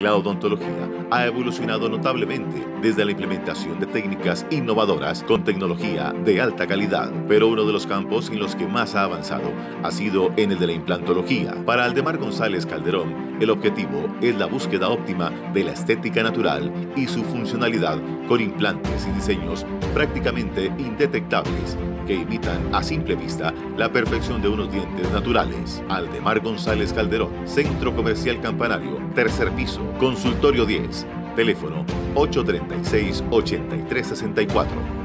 La odontología ha evolucionado notablemente desde la implementación de técnicas innovadoras con tecnología de alta calidad, pero uno de los campos en los que más ha avanzado ha sido en el de la implantología. Para Aldemar González Calderón, el objetivo es la búsqueda óptima de la estética natural y su funcionalidad con implantes y diseños prácticamente indetectables que imitan a simple vista la perfección de unos dientes naturales. Aldemar González Calderón, Centro Comercial Campanario, tercer piso, Consultorio 10, teléfono 836-8364.